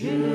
Je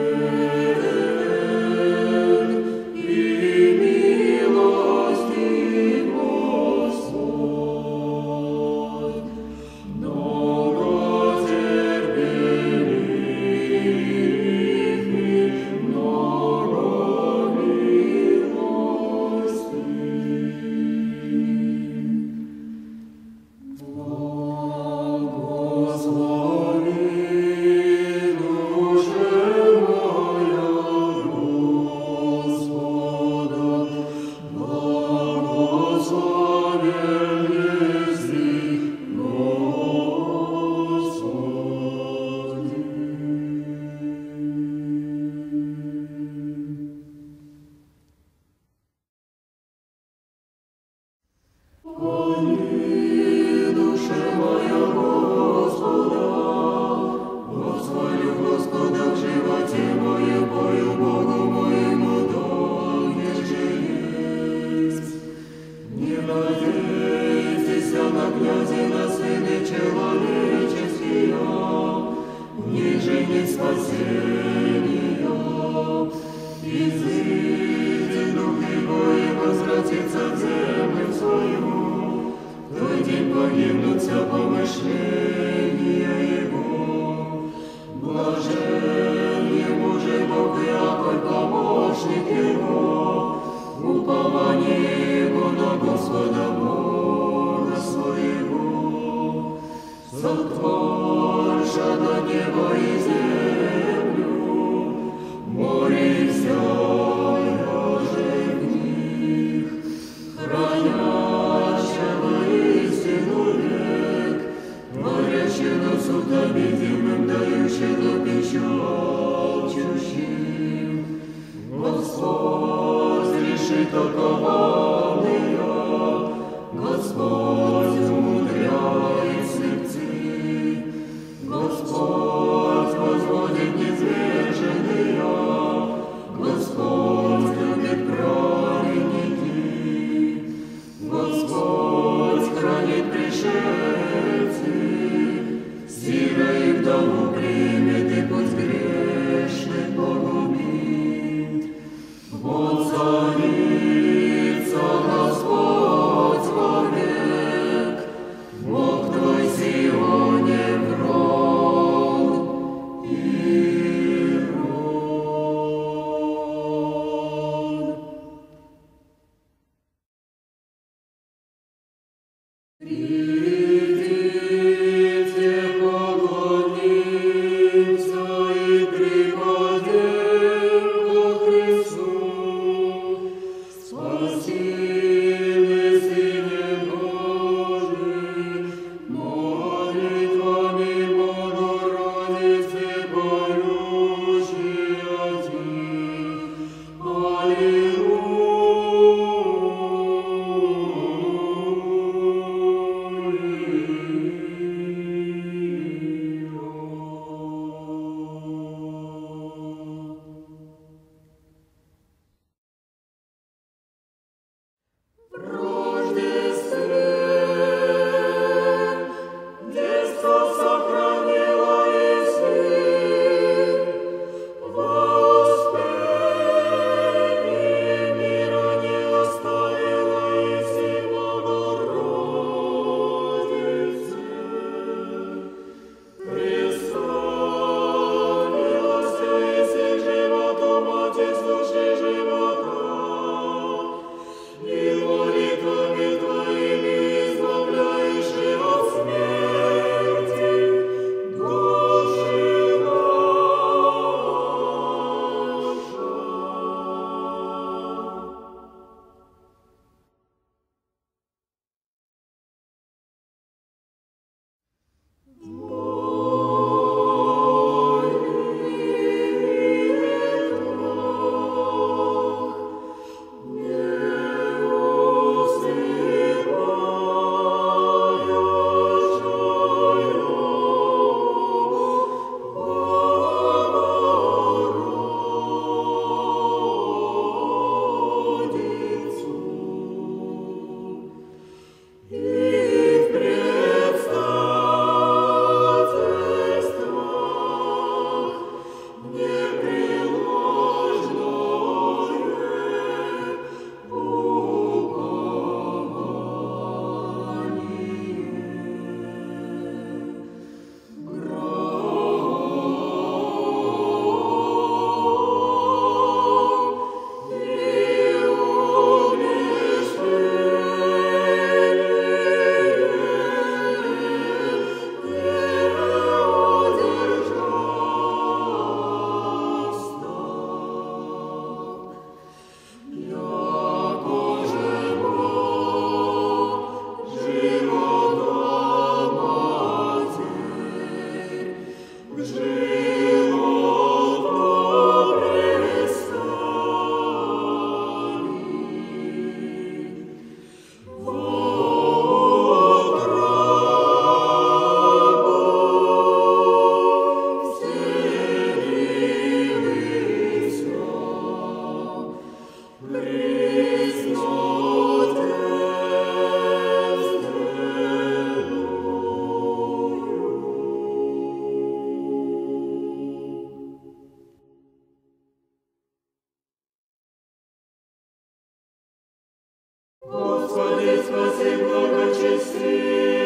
Господи, спаси благочестивые,